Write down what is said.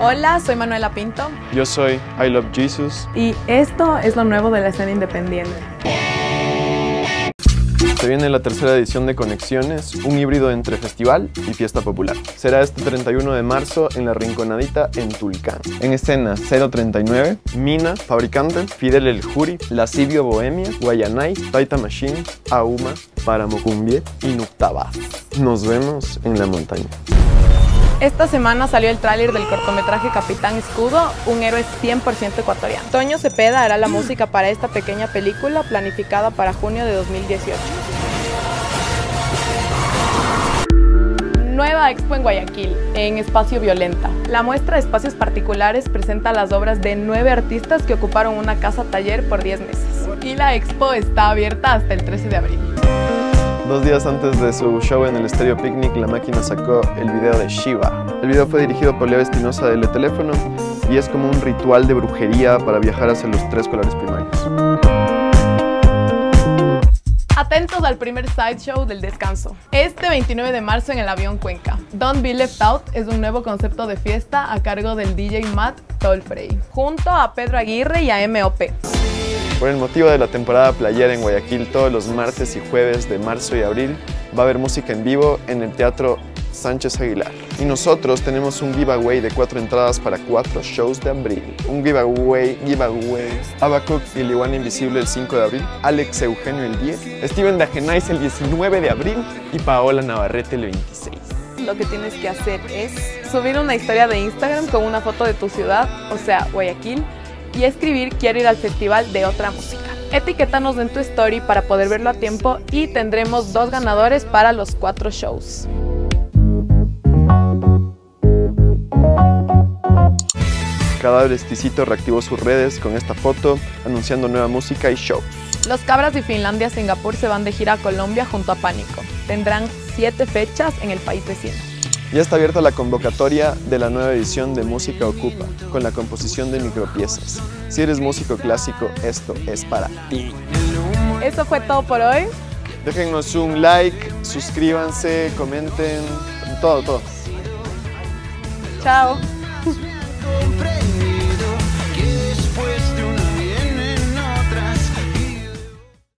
Hola, soy Manuela Pinto. Yo soy I Love Jesus. Y esto es lo nuevo de la escena independiente. Se viene la tercera edición de Conexiones, un híbrido entre festival y fiesta popular. Será este 31 de marzo en La Rinconadita en Tulcán. En escena 039, Mina, Fabricante, Fidel El Juri, Lascivio Bohemia, Guayanay, Taita Machine, Auma, Paramocumbie y Nuktabaz. Nos vemos en la montaña. Esta semana salió el tráiler del cortometraje Capitán Escudo, un héroe 100% ecuatoriano. Toño Cepeda hará la música para esta pequeña película planificada para junio de 2018. Nueva expo en Guayaquil, en Espacio Violenta. La muestra de espacios particulares presenta las obras de nueve artistas que ocuparon una casa taller por 10 meses. Y la expo está abierta hasta el 13 de abril. Dos días antes de su show en el Estéreo Picnic, la máquina sacó el video de Shiva. El video fue dirigido por Leo Espinosa de Teléfono y es como un ritual de brujería para viajar hacia los tres colores primarios. Atentos al primer sideshow del descanso. Este 29 de marzo en el avión Cuenca. Don't Be Left Out es un nuevo concepto de fiesta a cargo del DJ Matt Tolfrey, junto a Pedro Aguirre y a MOP. Por el motivo de la temporada playera en Guayaquil, todos los martes y jueves de marzo y abril va a haber música en vivo en el Teatro Sánchez Aguilar. Y nosotros tenemos un giveaway de cuatro entradas para cuatro shows de abril. Un giveaway, giveaway. Abacook y Liwan Invisible el 5 de abril, Alex Eugenio el 10, Steven Dagenais el 19 de abril y Paola Navarrete el 26 lo que tienes que hacer es subir una historia de Instagram con una foto de tu ciudad, o sea, Guayaquil, y escribir quiero ir al festival de otra música. Etiquétanos en tu story para poder verlo a tiempo y tendremos dos ganadores para los cuatro shows. Cadáver Exquisito reactivó sus redes con esta foto anunciando nueva música y shows. Los Cabras de Finlandia Singapur se van de gira a Colombia junto a Pánico. Tendrán siete fechas en el país vecino. Ya está abierta la convocatoria de la nueva edición de Música Ocupa, con la composición de micropiezas. Si eres músico clásico, esto es para ti. Eso fue todo por hoy. Déjennos un like, suscríbanse, comenten, todo, todo. Chao.